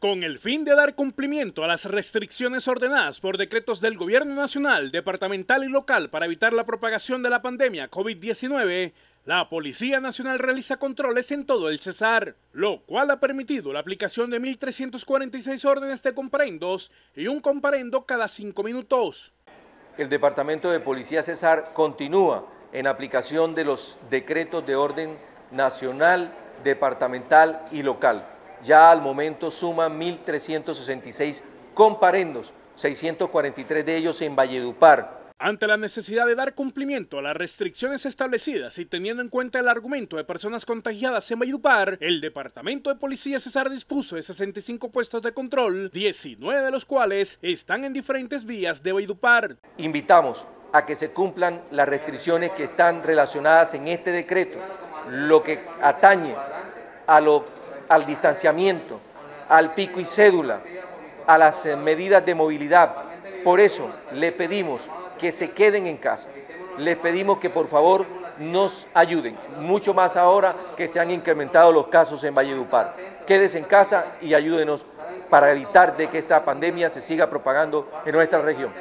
Con el fin de dar cumplimiento a las restricciones ordenadas por decretos del Gobierno Nacional, Departamental y Local para evitar la propagación de la pandemia COVID-19, la Policía Nacional realiza controles en todo el Cesar, lo cual ha permitido la aplicación de 1.346 órdenes de comparendos y un comparendo cada cinco minutos. El Departamento de Policía Cesar continúa en aplicación de los decretos de orden nacional, departamental y local ya al momento suman 1.366 comparendos, 643 de ellos en Valledupar. Ante la necesidad de dar cumplimiento a las restricciones establecidas y teniendo en cuenta el argumento de personas contagiadas en Valledupar, el Departamento de Policía Cesar dispuso de 65 puestos de control, 19 de los cuales están en diferentes vías de Valledupar. Invitamos a que se cumplan las restricciones que están relacionadas en este decreto, lo que atañe a lo al distanciamiento, al pico y cédula, a las eh, medidas de movilidad. Por eso le pedimos que se queden en casa. Les pedimos que por favor nos ayuden, mucho más ahora que se han incrementado los casos en Valledupar. Quédese en casa y ayúdenos para evitar de que esta pandemia se siga propagando en nuestra región.